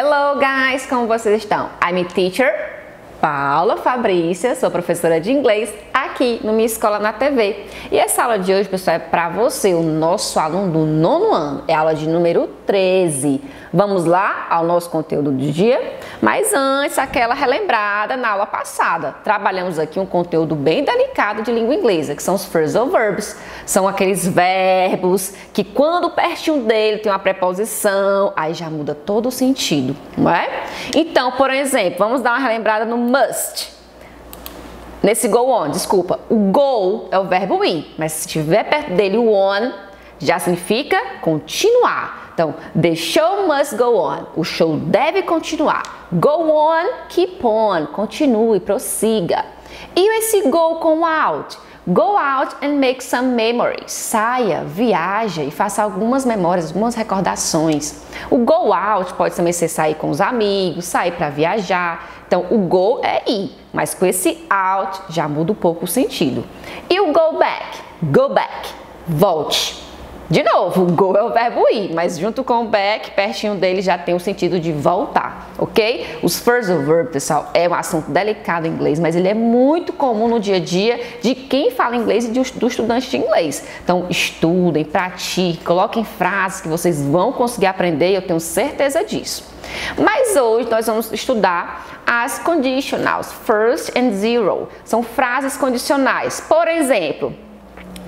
Hello guys, como vocês estão? I'm a teacher Paula Fabrícia, sou professora de inglês aqui no Minha Escola na TV. E essa aula de hoje, pessoal, é para você, o nosso aluno do nono ano. É aula de número 13. Vamos lá ao nosso conteúdo do dia? Mas antes, aquela relembrada na aula passada. Trabalhamos aqui um conteúdo bem delicado de língua inglesa, que são os phrasal verbs. São aqueles verbos que quando pertinho dele tem uma preposição, aí já muda todo o sentido, não é? Então, por exemplo, vamos dar uma relembrada no must. Nesse go on, desculpa, o go é o verbo ir, mas se tiver perto dele o on, já significa continuar. Então, the show must go on. O show deve continuar. Go on, keep on. Continue, prossiga. E esse go com out? Go out and make some memories. Saia, viaja e faça algumas memórias, algumas recordações. O go out pode também ser sair com os amigos, sair para viajar. Então, o go é ir, mas com esse out já muda um pouco o sentido. E o go back? Go back, volte. De novo, go é o verbo ir, mas junto com o back, pertinho dele já tem o sentido de voltar, ok? Os phrasal verbs, pessoal, é um assunto delicado em inglês, mas ele é muito comum no dia a dia de quem fala inglês e do estudante de inglês. Então, estudem, pratiquem, coloquem frases que vocês vão conseguir aprender, eu tenho certeza disso. Mas hoje nós vamos estudar as conditionals, first and zero. São frases condicionais. Por exemplo,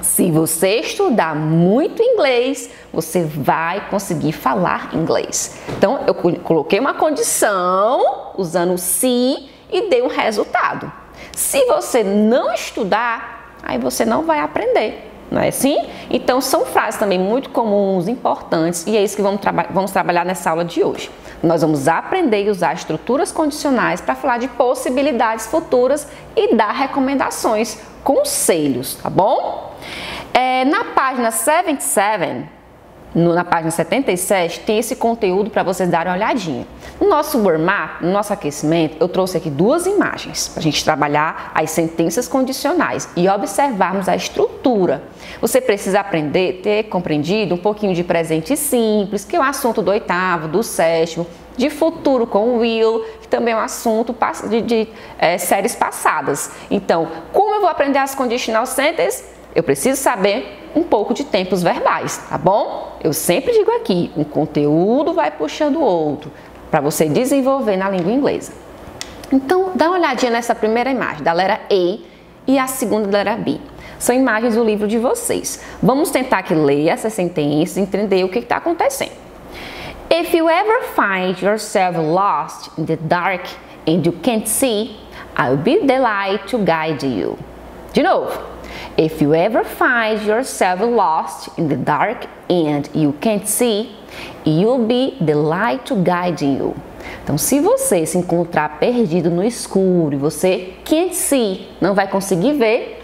se você estudar muito inglês, você vai conseguir falar inglês. Então, eu coloquei uma condição usando se e dei um resultado. Se você não estudar, aí você não vai aprender. Não é assim? Então, são frases também muito comuns, importantes, e é isso que vamos, traba vamos trabalhar nessa aula de hoje. Nós vamos aprender a usar estruturas condicionais para falar de possibilidades futuras e dar recomendações, conselhos, tá bom? É, na página 77, no, na página 77, tem esse conteúdo para vocês darem uma olhadinha. No nosso warm-up, no nosso aquecimento, eu trouxe aqui duas imagens para a gente trabalhar as sentenças condicionais e observarmos a estrutura. Você precisa aprender, ter compreendido um pouquinho de presente simples, que é um assunto do oitavo, do sétimo, de futuro com will, que também é um assunto de, de é, séries passadas. Então, como eu vou aprender as conditional sentences? Eu preciso saber um pouco de tempos verbais, tá bom? Eu sempre digo aqui, um conteúdo vai puxando o outro para você desenvolver na língua inglesa. Então, dá uma olhadinha nessa primeira imagem, da letra A e a segunda da letra B. São imagens do livro de vocês. Vamos tentar que ler essas sentenças e entender o que está acontecendo. If you ever find yourself lost in the dark and you can't see, I'll be the light to guide you. De novo. If you ever find yourself lost in the dark and you can't see, you'll be the light to guide you. Então, se você se encontrar perdido no escuro e você can't see, não vai conseguir ver,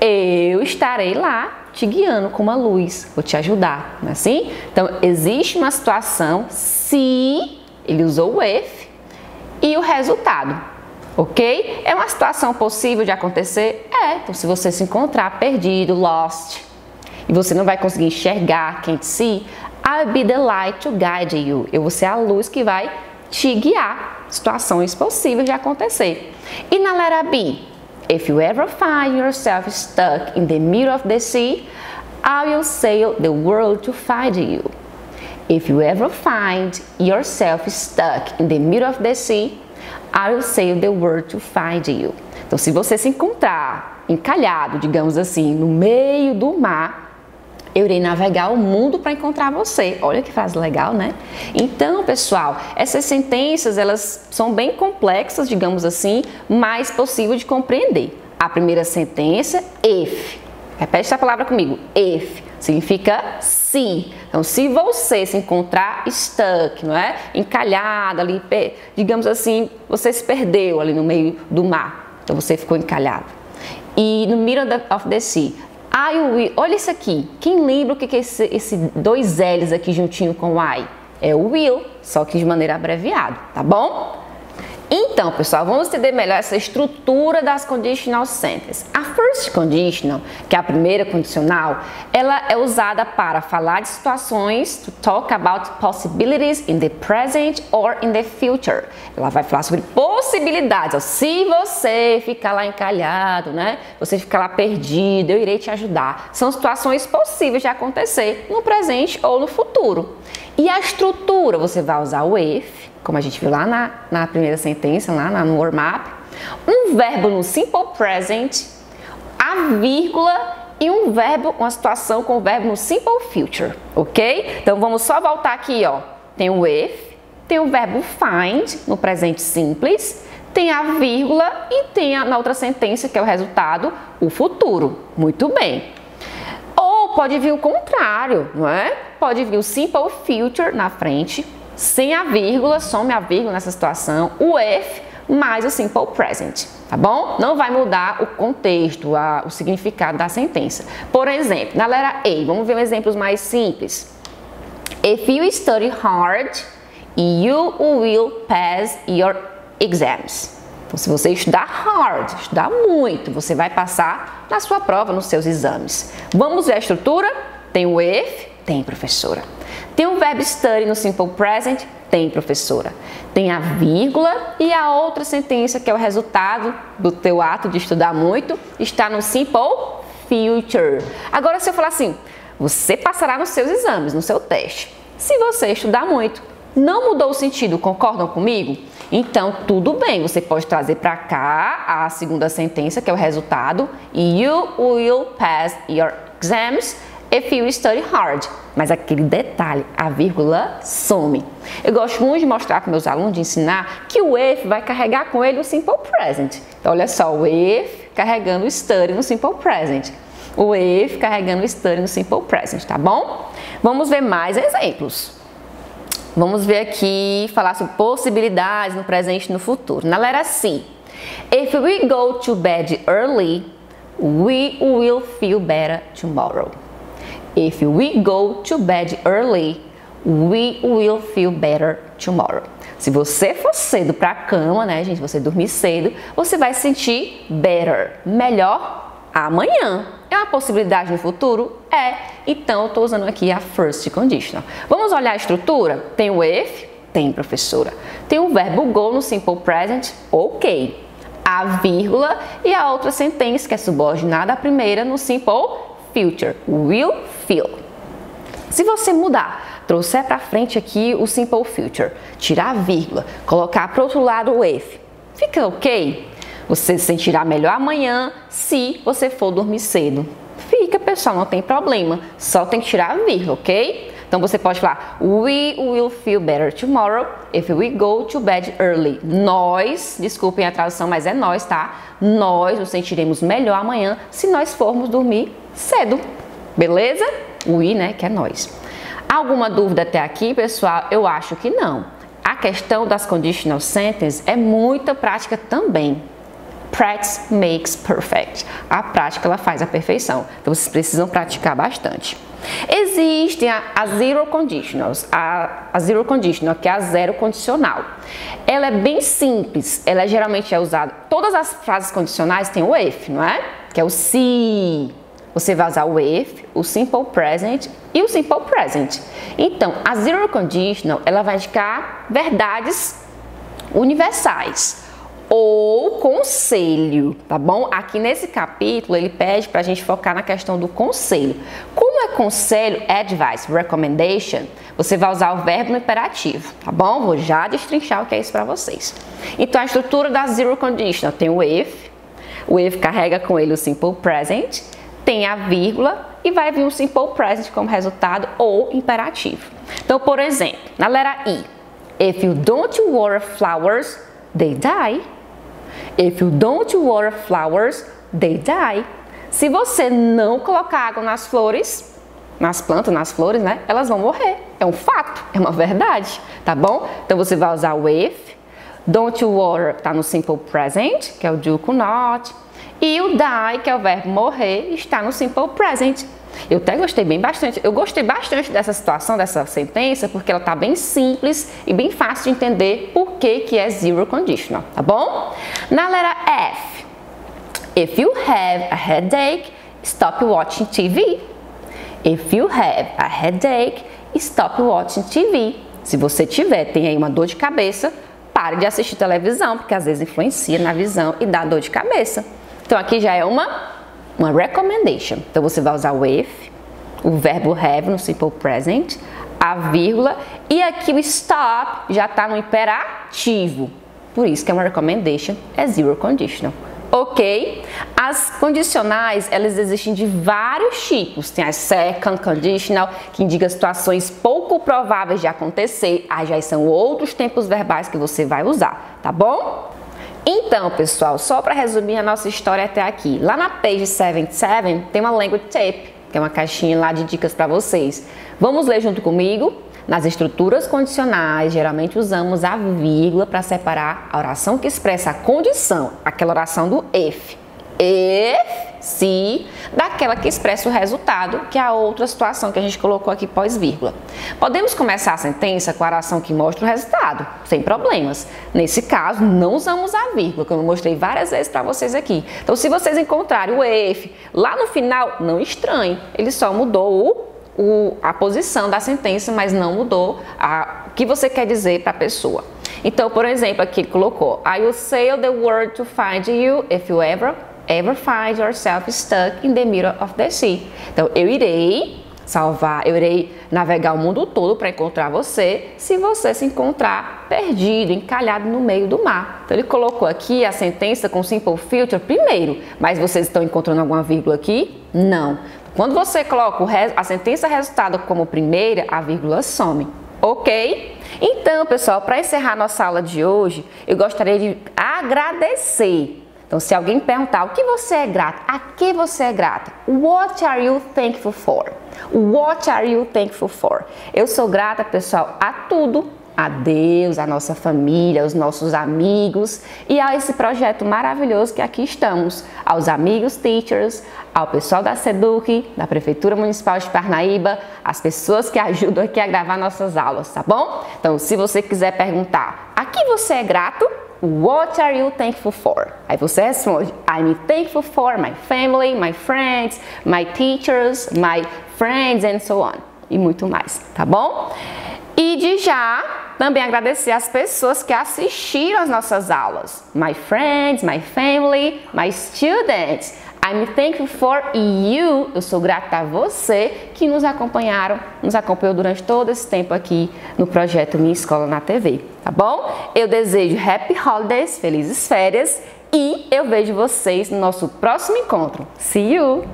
eu estarei lá te guiando com uma luz, vou te ajudar, não é assim? Então, existe uma situação se ele usou o if e o resultado ok? É uma situação possível de acontecer? É. Então, se você se encontrar perdido, lost, e você não vai conseguir enxergar quem te see, I'll be the light to guide you. Eu vou ser a luz que vai te guiar. Situações possíveis de acontecer. E na letra B, if you ever find yourself stuck in the middle of the sea, I will sail the world to find you. If you ever find yourself stuck in the middle of the sea, I will say the word to find you. Então, se você se encontrar encalhado, digamos assim, no meio do mar, eu irei navegar o mundo para encontrar você. Olha que frase legal, né? Então, pessoal, essas sentenças elas são bem complexas, digamos assim, mas possível de compreender. A primeira sentença, if. Repete essa palavra comigo. If significa se. Então, se você se encontrar stuck, não é? Encalhado ali, digamos assim, você se perdeu ali no meio do mar. Então, você ficou encalhado. E no middle of the sea. I will, olha isso aqui. Quem lembra o que é esse, esse dois L's aqui juntinho com I? É o will, só que de maneira abreviada, tá bom? Então, pessoal, vamos entender melhor essa estrutura das conditional sentences. A first conditional, que é a primeira condicional, ela é usada para falar de situações to talk about possibilities in the present or in the future. Ela vai falar sobre possibilidades. Se você ficar lá encalhado, né? Você ficar lá perdido, eu irei te ajudar. São situações possíveis de acontecer no presente ou no futuro. E a estrutura, você vai usar o if, como a gente viu lá na, na primeira sentença, lá no warm-up, um verbo no simple present, a vírgula e um verbo, uma situação com o verbo no simple future, ok? Então vamos só voltar aqui, ó. Tem o if, tem o verbo find no presente simples, tem a vírgula e tem a, na outra sentença, que é o resultado, o futuro. Muito bem. Ou pode vir o contrário, não é? Pode vir o simple future na frente, sem a vírgula, some a vírgula nessa situação, o if mais o simple present, tá bom? Não vai mudar o contexto, a, o significado da sentença. Por exemplo, na letra A, vamos ver exemplos mais simples. If you study hard, you will pass your exams. Então, se você estudar hard, estudar muito, você vai passar na sua prova, nos seus exames. Vamos ver a estrutura? Tem o if, tem professora. Tem o verbo study no simple present? Tem, professora. Tem a vírgula e a outra sentença, que é o resultado do teu ato de estudar muito, está no simple future. Agora, se eu falar assim, você passará nos seus exames, no seu teste, se você estudar muito. Não mudou o sentido, concordam comigo? Então, tudo bem, você pode trazer para cá a segunda sentença, que é o resultado, you will pass your exams if you study hard. Mas aquele detalhe, a vírgula some. Eu gosto muito de mostrar para meus alunos, de ensinar, que o if vai carregar com ele o simple present. Então, olha só, o if carregando o study no simple present. O if carregando o study no simple present, tá bom? Vamos ver mais exemplos. Vamos ver aqui, falar sobre possibilidades no presente e no futuro. Na letra C. If we go to bed early, we will feel better tomorrow. If we go to bed early, we will feel better tomorrow. Se você for cedo para a cama, né, gente, você dormir cedo, você vai se sentir better, melhor amanhã. É uma possibilidade no futuro? É. Então, eu estou usando aqui a first conditional. Vamos olhar a estrutura? Tem o if? Tem, professora. Tem o verbo go no simple present? Ok. A vírgula e a outra sentença que é subordinada à primeira no simple future, will feel. Se você mudar, trouxer para frente aqui o simple future, tirar a vírgula, colocar para outro lado o if, fica ok? Você se sentirá melhor amanhã se você for dormir cedo. Fica, pessoal, não tem problema. Só tem que tirar a vírgula, ok? Então você pode falar We will feel better tomorrow if we go to bed early. Nós, desculpem a tradução, mas é nós, tá? Nós nos sentiremos melhor amanhã se nós formos dormir cedo. Beleza? I, né, que é nós. Alguma dúvida até aqui, pessoal? Eu acho que não. A questão das conditional sentences é muita prática também. Practice makes perfect. A prática ela faz a perfeição. Então vocês precisam praticar bastante. Existem a, a zero conditionals, a, a, zero conditional, que é a zero condicional. Ela é bem simples, ela é, geralmente é usada. Todas as frases condicionais têm o if, não é? Que é o se. Você vai usar o if, o simple present e o simple present. Então, a zero conditional, ela vai indicar verdades universais ou conselho, tá bom? Aqui nesse capítulo ele pede para a gente focar na questão do conselho. Como é conselho, advice, recommendation, você vai usar o verbo no imperativo, tá bom? Vou já destrinchar o que é isso para vocês. Então a estrutura da zero conditional tem o if, o if carrega com ele o simple present tem a vírgula e vai vir um simple present como resultado ou imperativo. Então, por exemplo, na letra I, if you don't water flowers, they die. If you don't water flowers, they die. Se você não colocar água nas flores, nas plantas, nas flores, né? Elas vão morrer. É um fato, é uma verdade, tá bom? Então você vai usar o if. Don't water tá no simple present, que é o do not. E o die, que é o verbo morrer, está no simple present. Eu até gostei bem bastante. Eu gostei bastante dessa situação, dessa sentença, porque ela tá bem simples e bem fácil de entender por que, que é zero conditional, tá bom? Na letra F, if you have a headache, stop watching TV. If you have a headache, stop watching TV. Se você tiver, tem aí uma dor de cabeça, pare de assistir televisão, porque às vezes influencia na visão e dá dor de cabeça. Então aqui já é uma uma recommendation. Então você vai usar o if, o verbo have no simple present, a vírgula e aqui o stop já está no imperativo. Por isso que é uma recommendation, é zero conditional. Ok? As condicionais, elas existem de vários tipos. Tem as second conditional, que indica situações pouco prováveis de acontecer. Aí já são outros tempos verbais que você vai usar, tá bom? Então, pessoal, só para resumir a nossa história até aqui. Lá na page 77 tem uma language tape, que é uma caixinha lá de dicas para vocês. Vamos ler junto comigo? Nas estruturas condicionais, geralmente usamos a vírgula para separar a oração que expressa a condição, aquela oração do if. If se daquela que expressa o resultado, que é a outra situação que a gente colocou aqui pós-vírgula. Podemos começar a sentença com a oração que mostra o resultado, sem problemas. Nesse caso, não usamos a vírgula, como eu mostrei várias vezes para vocês aqui. Então, se vocês encontrarem o if lá no final, não estranhe, ele só mudou o, o, a posição da sentença, mas não mudou o que você quer dizer para a pessoa. Então, por exemplo, aqui ele colocou I will sail the world to find you if you ever ever find yourself stuck in the middle of the sea. Então, eu irei salvar, eu irei navegar o mundo todo para encontrar você, se você se encontrar perdido, encalhado no meio do mar. Então, ele colocou aqui a sentença com simple future primeiro, mas vocês estão encontrando alguma vírgula aqui? Não. Quando você coloca a sentença resultado como primeira, a vírgula some. Ok? Então, pessoal, para encerrar nossa aula de hoje, eu gostaria de agradecer então, se alguém perguntar o que você é grata, a que você é grata? What are you thankful for? What are you thankful for? Eu sou grata, pessoal, a tudo. A Deus, a nossa família, aos nossos amigos e a esse projeto maravilhoso que aqui estamos. Aos amigos teachers, ao pessoal da SEDUC, da Prefeitura Municipal de Parnaíba, as pessoas que ajudam aqui a gravar nossas aulas, tá bom? Então, se você quiser perguntar a que você é grato, What are you thankful for? Aí você responde, I'm thankful for my family, my friends, my teachers, my friends and so on. E muito mais, tá bom? E de já, também agradecer as pessoas que assistiram às nossas aulas. My friends, my family, my students. I'm thankful for you. Eu sou grata a você que nos acompanharam, nos acompanhou durante todo esse tempo aqui no projeto Minha Escola na TV, tá bom? Eu desejo happy holidays, felizes férias e eu vejo vocês no nosso próximo encontro. See you!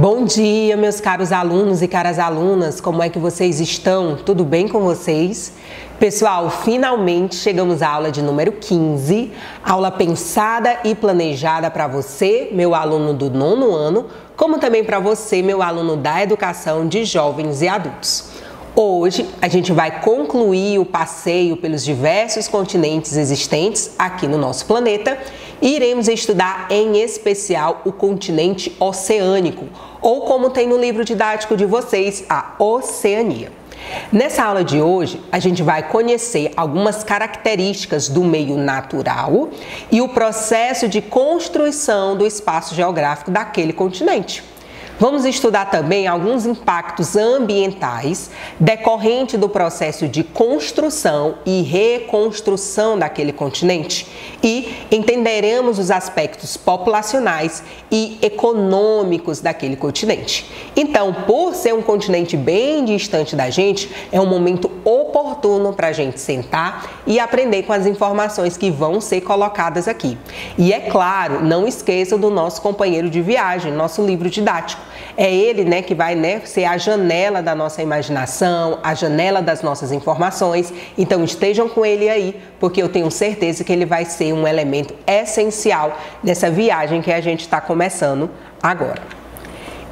Bom dia, meus caros alunos e caras alunas, como é que vocês estão? Tudo bem com vocês? Pessoal, finalmente chegamos à aula de número 15, aula pensada e planejada para você, meu aluno do nono ano, como também para você, meu aluno da educação de jovens e adultos. Hoje a gente vai concluir o passeio pelos diversos continentes existentes aqui no nosso planeta e iremos estudar em especial o continente oceânico, ou como tem no livro didático de vocês, a Oceania. Nessa aula de hoje, a gente vai conhecer algumas características do meio natural e o processo de construção do espaço geográfico daquele continente. Vamos estudar também alguns impactos ambientais decorrente do processo de construção e reconstrução daquele continente e entenderemos os aspectos populacionais e econômicos daquele continente. Então, por ser um continente bem distante da gente, é um momento oportuno para a gente sentar e aprender com as informações que vão ser colocadas aqui. E é claro, não esqueçam do nosso companheiro de viagem, nosso livro didático é ele, né, que vai, né, ser a janela da nossa imaginação, a janela das nossas informações. Então estejam com ele aí, porque eu tenho certeza que ele vai ser um elemento essencial nessa viagem que a gente está começando agora.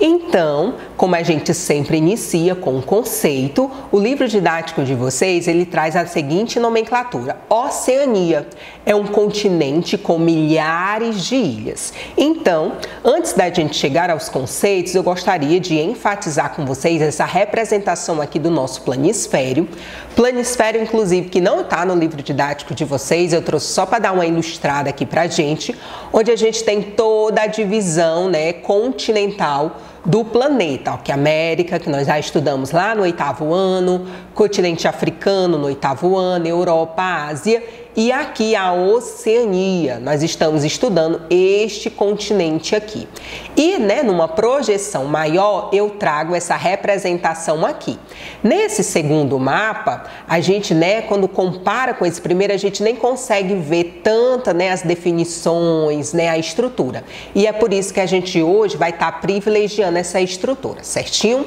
Então, como a gente sempre inicia com um conceito, o livro didático de vocês ele traz a seguinte nomenclatura: Oceania é um continente com milhares de ilhas. Então, antes da gente chegar aos conceitos, eu gostaria de enfatizar com vocês essa representação aqui do nosso planisfério. Planisfério, inclusive, que não está no livro didático de vocês, eu trouxe só para dar uma ilustrada aqui para gente, onde a gente tem toda a divisão né, continental do planeta, que é América, que nós já estudamos lá no oitavo ano, continente africano no oitavo ano, Europa, Ásia e aqui a Oceania. Nós estamos estudando este continente aqui. E, né, numa projeção maior, eu trago essa representação aqui. Nesse segundo mapa, a gente, né, quando compara com esse primeiro, a gente nem consegue ver tanta, né, as definições, né, a estrutura. E é por isso que a gente hoje vai estar tá privilegiando essa estrutura, certinho?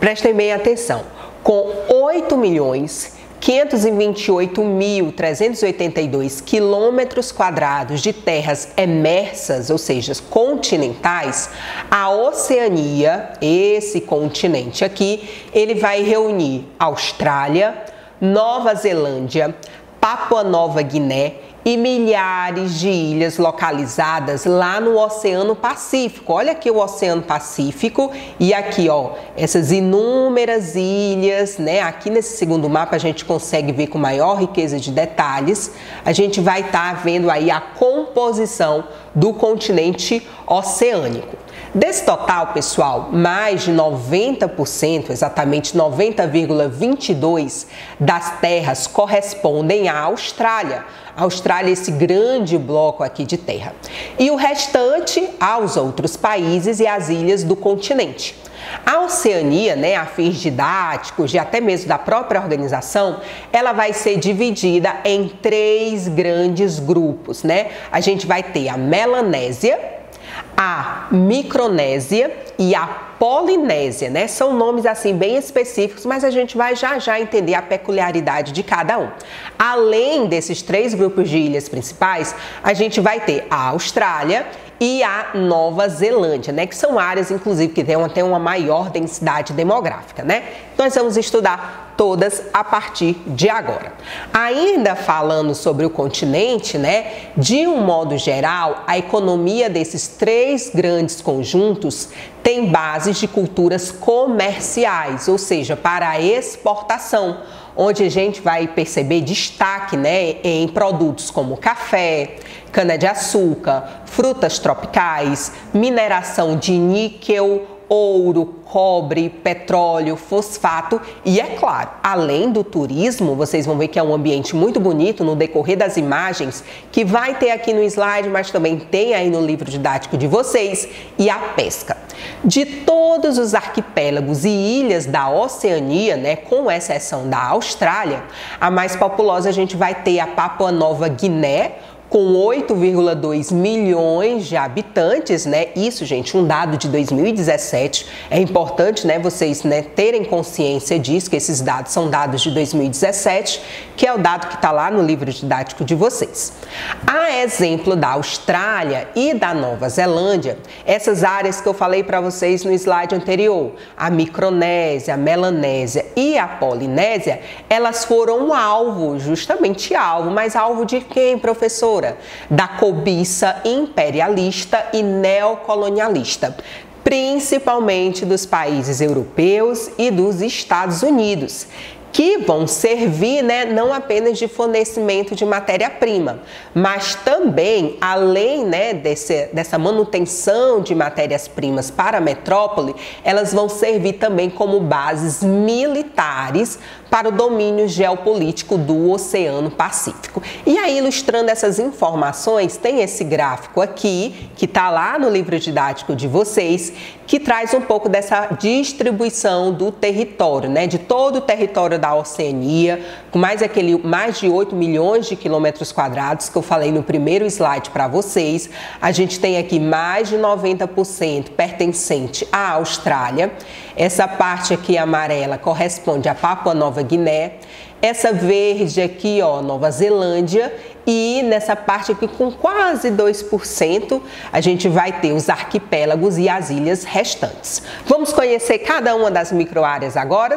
Prestem bem atenção. Com 8 milhões 528.382 quilômetros quadrados de terras emersas, ou seja, continentais, a Oceania, esse continente aqui, ele vai reunir Austrália, Nova Zelândia, Papua Nova Guiné e milhares de ilhas localizadas lá no Oceano Pacífico. Olha aqui o Oceano Pacífico e aqui, ó, essas inúmeras ilhas, né? Aqui nesse segundo mapa a gente consegue ver com maior riqueza de detalhes. A gente vai estar tá vendo aí a composição do continente oceânico. Desse total, pessoal, mais de 90%, exatamente 90,22% das terras correspondem à Austrália. A Austrália, esse grande bloco aqui de terra. E o restante aos outros países e às ilhas do continente. A Oceania, né, a fins didáticos e até mesmo da própria organização, ela vai ser dividida em três grandes grupos, né? A gente vai ter a Melanésia, a Micronésia e a Polinésia, né? São nomes assim bem específicos, mas a gente vai já já entender a peculiaridade de cada um. Além desses três grupos de ilhas principais, a gente vai ter a Austrália e a Nova Zelândia, né? Que são áreas, inclusive, que têm até uma maior densidade demográfica, né? Nós vamos estudar todas a partir de agora. Ainda falando sobre o continente, né? De um modo geral, a economia desses três grandes conjuntos tem bases de culturas comerciais, ou seja, para exportação onde a gente vai perceber destaque né, em produtos como café, cana-de-açúcar, frutas tropicais, mineração de níquel, ouro, cobre, petróleo, fosfato e, é claro, além do turismo, vocês vão ver que é um ambiente muito bonito no decorrer das imagens, que vai ter aqui no slide, mas também tem aí no livro didático de vocês, e a pesca. De todos os arquipélagos e ilhas da Oceania, né, com exceção da Austrália, a mais populosa a gente vai ter a Papua Nova Guiné, com 8,2 milhões de habitantes, né? Isso, gente, um dado de 2017. É importante, né, vocês, né, terem consciência disso, que esses dados são dados de 2017, que é o dado que está lá no livro didático de vocês. A exemplo da Austrália e da Nova Zelândia, essas áreas que eu falei para vocês no slide anterior, a Micronésia, a Melanésia e a Polinésia, elas foram alvo, justamente alvo, mas alvo de quem, professor? Da cobiça imperialista e neocolonialista, principalmente dos países europeus e dos Estados Unidos, que vão servir né, não apenas de fornecimento de matéria-prima, mas também, além né, desse, dessa manutenção de matérias-primas para a metrópole, elas vão servir também como bases militares para o domínio geopolítico do Oceano Pacífico. E aí, ilustrando essas informações, tem esse gráfico aqui, que está lá no livro didático de vocês, que traz um pouco dessa distribuição do território, né? De todo o território da Oceania, com mais aquele mais de 8 milhões de quilômetros quadrados que eu falei no primeiro slide para vocês. A gente tem aqui mais de 90% pertencente à Austrália. Essa parte aqui amarela corresponde a Papua Nova Guiné. Essa verde aqui, ó, Nova Zelândia e nessa parte aqui com quase 2%, a gente vai ter os arquipélagos e as ilhas restantes. Vamos conhecer cada uma das microáreas agora?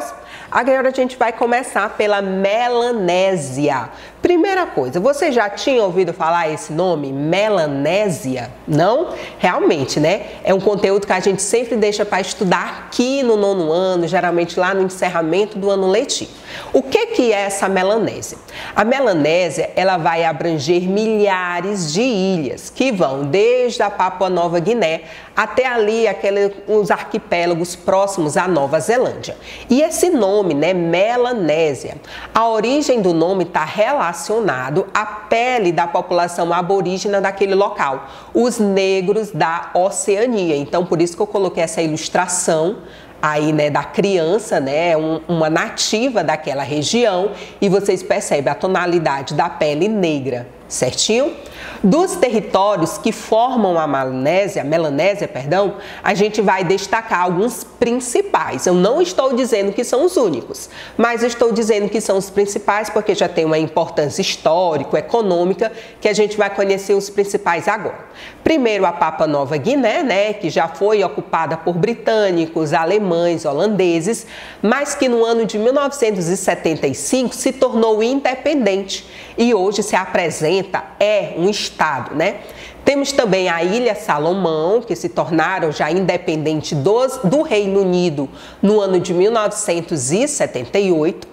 Agora a gente vai começar pela Melanésia. Primeira coisa, você já tinha ouvido falar esse nome, Melanésia? Não? Realmente, né? É um conteúdo que a gente sempre deixa para estudar aqui no nono ano, geralmente lá no encerramento do ano letivo. O que, que é essa Melanésia? A Melanésia, ela vai abranger milhares de ilhas, que vão desde a Papua Nova Guiné até ali aquele, os arquipélagos próximos à Nova Zelândia. E esse nome, né, Melanésia, a origem do nome está relacionado à pele da população aborígena daquele local, os negros da Oceania. Então, por isso que eu coloquei essa ilustração aí, né, da criança, né, um, uma nativa daquela região, e vocês percebem a tonalidade da pele negra certinho? Dos territórios que formam a Melanésia, Melanésia, perdão, a gente vai destacar alguns principais. Eu não estou dizendo que são os únicos, mas estou dizendo que são os principais porque já tem uma importância histórica, econômica, que a gente vai conhecer os principais agora. Primeiro a Papa Nova Guiné, né, que já foi ocupada por britânicos, alemães, holandeses, mas que no ano de 1975 se tornou independente e hoje se apresenta é um estado, né? Temos também a Ilha Salomão, que se tornaram já independente dos, do Reino Unido no ano de 1978.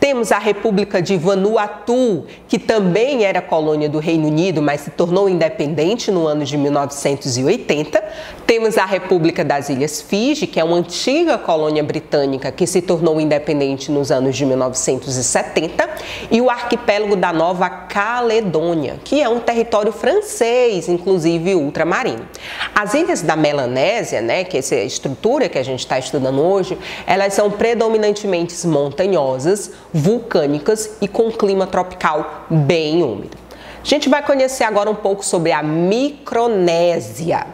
Temos a República de Vanuatu, que também era colônia do Reino Unido, mas se tornou independente no ano de 1980. Temos a República das Ilhas Fiji, que é uma antiga colônia britânica que se tornou independente nos anos de 1970. E o arquipélago da Nova Caledônia, que é um território francês, inclusive ultramarino. As ilhas da Melanésia, né, que é essa estrutura que a gente está estudando hoje, elas são predominantemente montanhosas, vulcânicas e com clima tropical bem úmido. A gente vai conhecer agora um pouco sobre a Micronésia,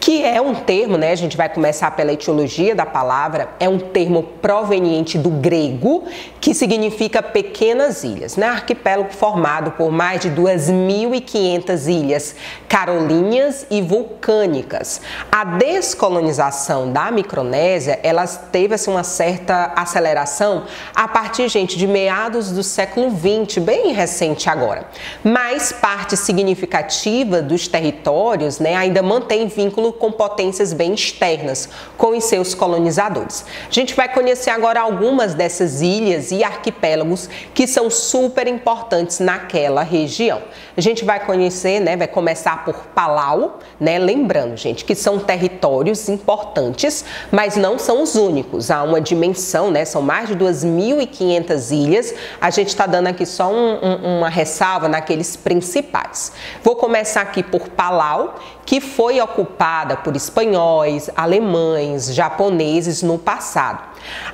que é um termo, né? A gente vai começar pela etiologia da palavra, é um termo proveniente do grego, que significa pequenas ilhas, né? Arquipélago formado por mais de 2.500 ilhas carolíneas e vulcânicas. A descolonização da Micronésia, ela teve assim, uma certa aceleração a partir, gente, de meados do século 20, bem recente agora. Mas parte significativa dos territórios né, ainda mantém vínculo com potências bem externas, com os seus colonizadores. A gente vai conhecer agora algumas dessas ilhas e arquipélagos que são super importantes naquela região. A gente vai conhecer, né, vai começar por Palau, né, lembrando, gente, que são territórios importantes, mas não são os únicos. Há uma dimensão, né, são mais de 2.500 ilhas. A gente está dando aqui só um, um, uma ressalva naqueles princípios principais. Vou começar aqui por Palau, que foi ocupada por espanhóis, alemães, japoneses no passado.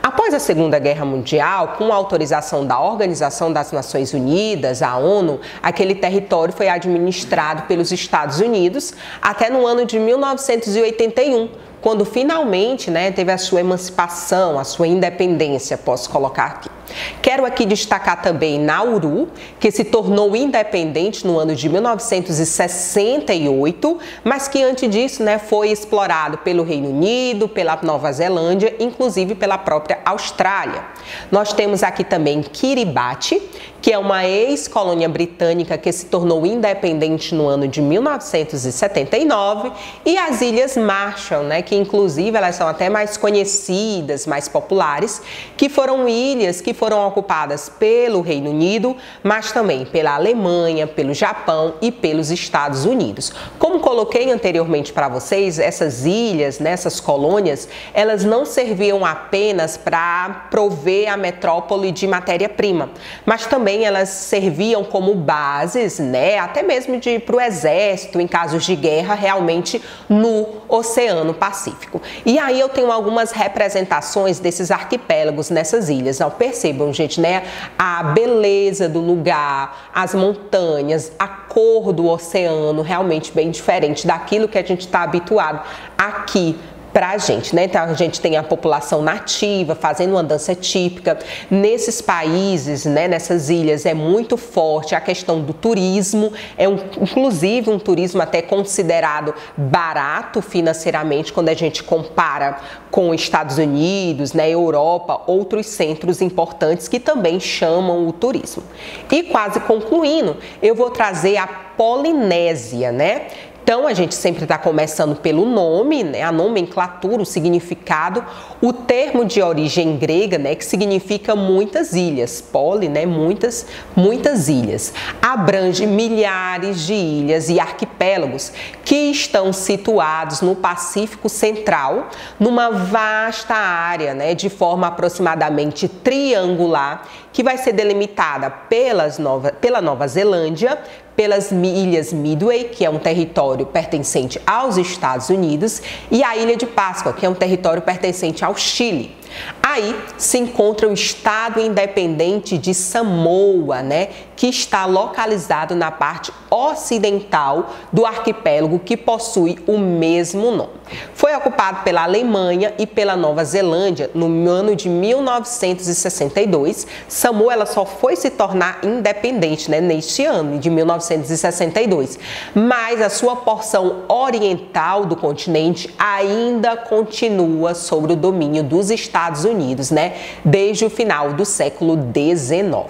Após a Segunda Guerra Mundial, com a autorização da Organização das Nações Unidas, a ONU, aquele território foi administrado pelos Estados Unidos até no ano de 1981 quando finalmente né, teve a sua emancipação, a sua independência, posso colocar aqui. Quero aqui destacar também Nauru, que se tornou independente no ano de 1968, mas que antes disso né, foi explorado pelo Reino Unido, pela Nova Zelândia, inclusive pela própria Austrália. Nós temos aqui também Kiribati, que é uma ex-colônia britânica que se tornou independente no ano de 1979, e as Ilhas Marshall, né, que inclusive elas são até mais conhecidas, mais populares, que foram ilhas que foram ocupadas pelo Reino Unido, mas também pela Alemanha, pelo Japão e pelos Estados Unidos. Como coloquei anteriormente para vocês, essas ilhas, nessas né, colônias, elas não serviam apenas para prover a metrópole de matéria-prima, mas também elas serviam como bases, né, até mesmo para o exército em casos de guerra, realmente no Oceano Pacífico. E aí eu tenho algumas representações desses arquipélagos nessas ilhas. Então, percebam, gente, né, a beleza do lugar, as montanhas, a cor do oceano, realmente bem diferente daquilo que a gente está habituado aqui para a gente, né? Então a gente tem a população nativa fazendo uma dança típica. Nesses países, né, nessas ilhas, é muito forte a questão do turismo, é um, inclusive um turismo até considerado barato financeiramente quando a gente compara com Estados Unidos, né, Europa, outros centros importantes que também chamam o turismo. E quase concluindo, eu vou trazer a Polinésia, né? Então a gente sempre está começando pelo nome, né, a nomenclatura, o significado, o termo de origem grega, né, que significa muitas ilhas, poli, né, muitas, muitas ilhas. Abrange milhares de ilhas e arquipélagos que estão situados no Pacífico Central, numa vasta área, né, de forma aproximadamente triangular, que vai ser delimitada pelas Nova, pela Nova Zelândia, pelas ilhas Midway, que é um território pertencente aos Estados Unidos, e a Ilha de Páscoa, que é um território pertencente ao Chile. Aí se encontra o Estado Independente de Samoa, né, que está localizado na parte ocidental do arquipélago que possui o mesmo nome. Foi ocupado pela Alemanha e pela Nova Zelândia no ano de 1962. Samoa ela só foi se tornar independente né, neste ano de 1962, mas a sua porção oriental do continente ainda continua sob o domínio dos Estados Unidos, né, desde o final do século 19.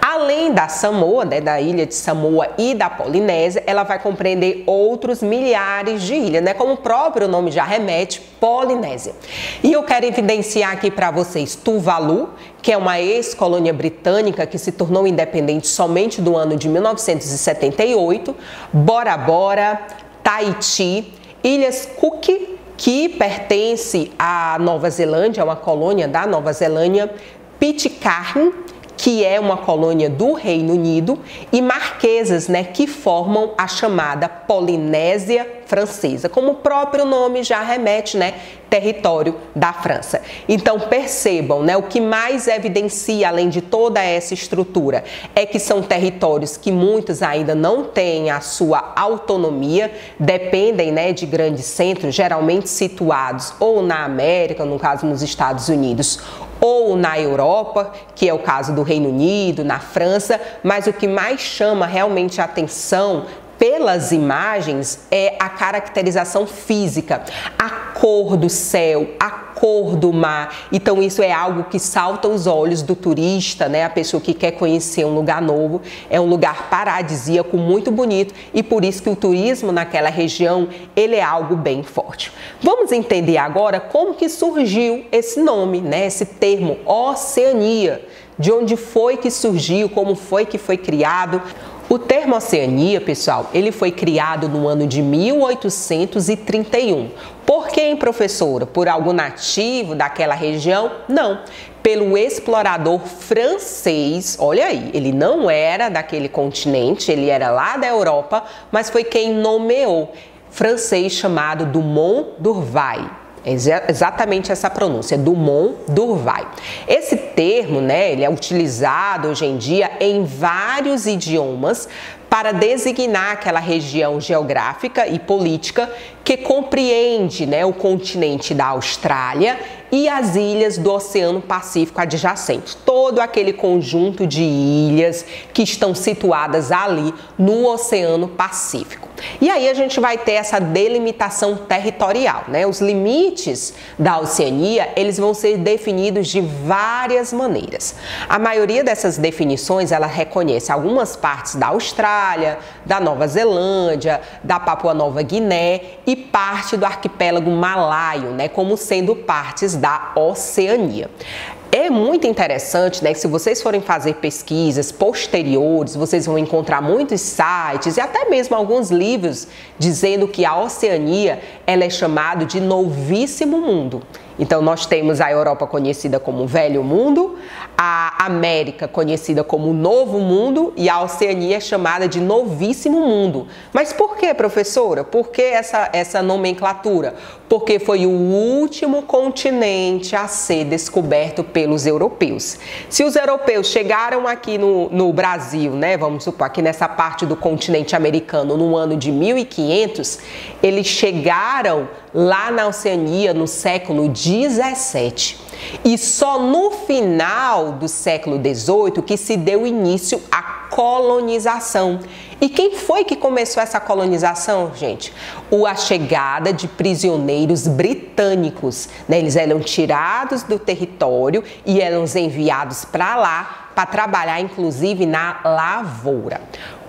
Além da Samoa, né, da ilha de Samoa e da Polinésia, ela vai compreender outros milhares de ilhas, né, como o próprio nome já remete, Polinésia. E eu quero evidenciar aqui para vocês Tuvalu, que é uma ex-colônia britânica que se tornou independente somente do ano de 1978, Bora Bora, Tahiti, Ilhas Cook, que pertence à Nova Zelândia, é uma colônia da Nova Zelândia, Pitcairn, que é uma colônia do Reino Unido, e Marquesas, né, que formam a chamada Polinésia Francesa, como o próprio nome já remete, né, território da França. Então percebam, né, o que mais evidencia além de toda essa estrutura é que são territórios que muitos ainda não têm a sua autonomia, dependem, né, de grandes centros, geralmente situados ou na América, no caso nos Estados Unidos, ou na Europa, que é o caso do Reino Unido, na França, mas o que mais chama realmente a atenção pelas imagens é a caracterização física, a cor do céu, a cor do mar. Então isso é algo que salta os olhos do turista, né? A pessoa que quer conhecer um lugar novo, é um lugar paradisíaco muito bonito e por isso que o turismo naquela região, ele é algo bem forte. Vamos entender agora como que surgiu esse nome, né? Esse termo Oceania. De onde foi que surgiu, como foi que foi criado? O termo Oceania, pessoal, ele foi criado no ano de 1831. Por quem, professora? Por algo nativo daquela região? Não. Pelo explorador francês, olha aí, ele não era daquele continente, ele era lá da Europa, mas foi quem nomeou, francês chamado Dumont d'Urville. É exatamente essa pronúncia, Dumont d'Urville. Esse termo, né, ele é utilizado hoje em dia em vários idiomas para designar aquela região geográfica e política que compreende né, o continente da Austrália e as ilhas do Oceano Pacífico adjacente. Todo aquele conjunto de ilhas que estão situadas ali no Oceano Pacífico. E aí a gente vai ter essa delimitação territorial, né? Os limites da Oceania, eles vão ser definidos de várias maneiras. A maioria dessas definições, ela reconhece algumas partes da Austrália, da Nova Zelândia, da Papua Nova Guiné e parte do arquipélago malaio, né, como sendo partes da Oceania. É muito interessante, né? Que se vocês forem fazer pesquisas posteriores, vocês vão encontrar muitos sites e até mesmo alguns livros dizendo que a Oceania ela é chamada de novíssimo mundo. Então, nós temos a Europa conhecida como Velho Mundo, a América conhecida como Novo Mundo e a Oceania é chamada de Novíssimo Mundo. Mas por que, professora? Por que essa, essa nomenclatura? Porque foi o último continente a ser descoberto pelos europeus. Se os europeus chegaram aqui no, no Brasil, né, vamos supor, aqui nessa parte do continente americano no ano de 1500, eles chegaram lá na Oceania no século 17. E só no final do século 18 que se deu início à colonização. E quem foi que começou essa colonização, gente? O, a chegada de prisioneiros britânicos. Né? Eles eram tirados do território e eram enviados para lá para trabalhar, inclusive, na lavoura.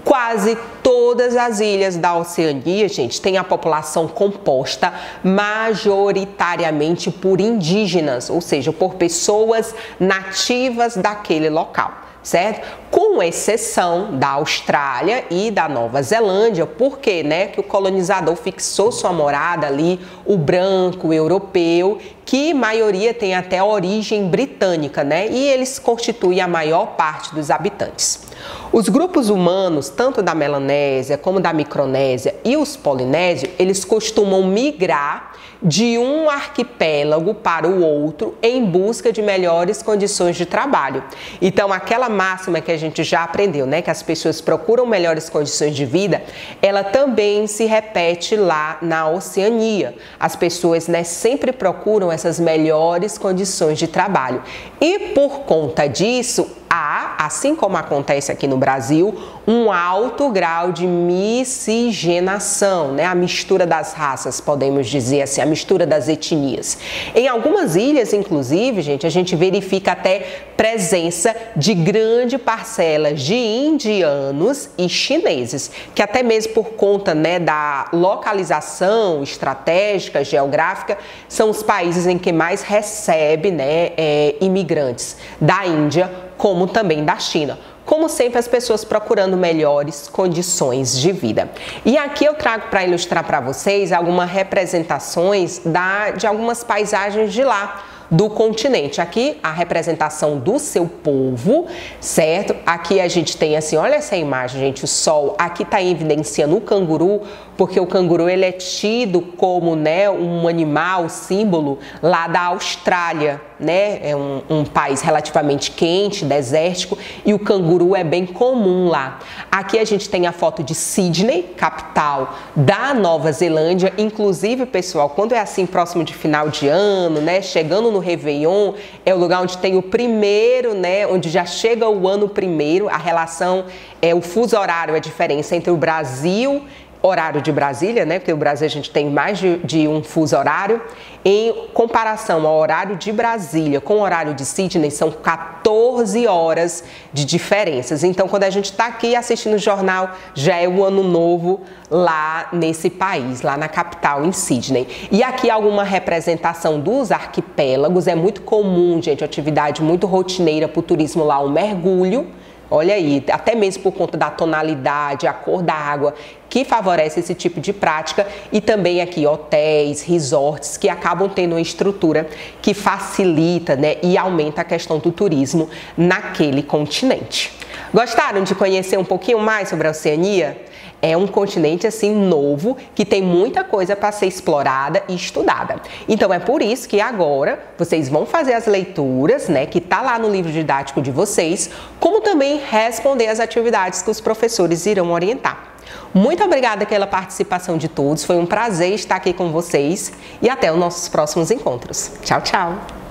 Quase todas as ilhas da Oceania, gente, têm a população composta majoritariamente por indígenas, ou seja, por pessoas nativas daquele local certo? Com exceção da Austrália e da Nova Zelândia, porque, né, que o colonizador fixou sua morada ali, o branco, o europeu, que maioria tem até origem britânica, né? E eles constituem a maior parte dos habitantes. Os grupos humanos, tanto da Melanésia como da Micronésia e os polinésios, eles costumam migrar de um arquipélago para o outro em busca de melhores condições de trabalho. Então, aquela máxima que a gente já aprendeu, né, que as pessoas procuram melhores condições de vida, ela também se repete lá na Oceania. As pessoas, né, sempre procuram essas melhores condições de trabalho. E por conta disso, há, assim como acontece aqui no Brasil, um alto grau de miscigenação, né? a mistura das raças, podemos dizer assim, a mistura das etnias. Em algumas ilhas, inclusive, gente, a gente verifica até presença de grande parcela de indianos e chineses, que até mesmo por conta né, da localização estratégica, geográfica, são os países em que mais recebe né, é, imigrantes da Índia como também da China. Como sempre, as pessoas procurando melhores condições de vida. E aqui eu trago para ilustrar para vocês algumas representações da, de algumas paisagens de lá do continente. Aqui a representação do seu povo, certo? Aqui a gente tem assim, olha essa imagem, gente, o sol. Aqui está evidenciando o canguru, porque o canguru ele é tido como, né, um animal símbolo lá da Austrália, né? É um, um país relativamente quente, desértico, e o canguru é bem comum lá. Aqui a gente tem a foto de Sydney, capital da Nova Zelândia. Inclusive, pessoal, quando é assim próximo de final de ano, né, chegando no Réveillon, é o lugar onde tem o primeiro, né, onde já chega o ano primeiro, a relação é o fuso horário, a diferença entre o Brasil horário de Brasília, né? Porque o Brasil a gente tem mais de, de, um fuso horário. Em comparação ao horário de Brasília com o horário de Sydney, são 14 horas de diferenças. Então, quando a gente está aqui assistindo o jornal, já é o ano novo lá nesse país, lá na capital, em Sydney. E aqui alguma representação dos arquipélagos. É muito comum, gente, atividade muito rotineira para o turismo lá, o mergulho Olha aí, até mesmo por conta da tonalidade, a cor da água, que favorece esse tipo de prática e também aqui hotéis, resorts que acabam tendo uma estrutura que facilita né, e aumenta a questão do turismo naquele continente. Gostaram de conhecer um pouquinho mais sobre a Oceania? É um continente assim novo que tem muita coisa para ser explorada e estudada. Então é por isso que agora vocês vão fazer as leituras, né, que tá lá no livro didático de vocês, como também responder as atividades que os professores irão orientar. Muito obrigada pela participação de todos, foi um prazer estar aqui com vocês e até os nossos próximos encontros. Tchau, tchau!